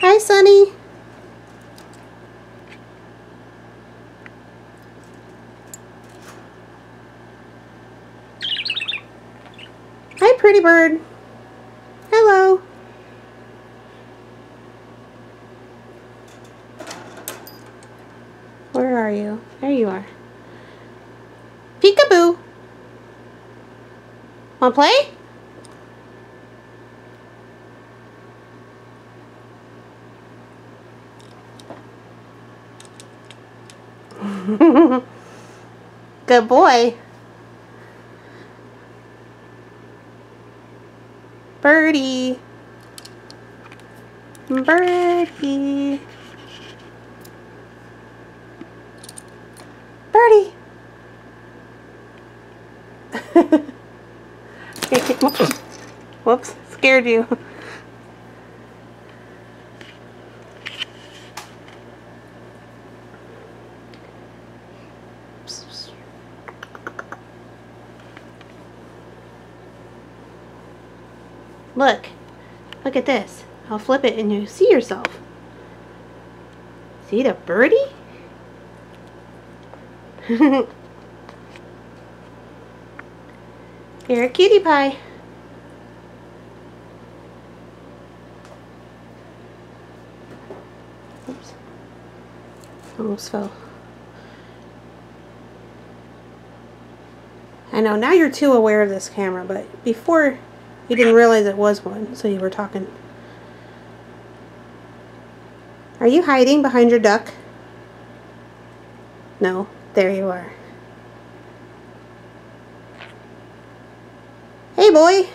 Hi, Sunny. Hi, pretty bird. Hello. Where are you? There you are. Peekaboo. Wanna play? Good boy. Birdie. Birdie. Birdie. Whoops. Scared you. Look. Look at this. I'll flip it and you see yourself. See the birdie? You're a cutie pie. Oops. Almost fell. I know, now you're too aware of this camera, but before you didn't realize it was one, so you were talking. Are you hiding behind your duck? No, there you are. Hey boy!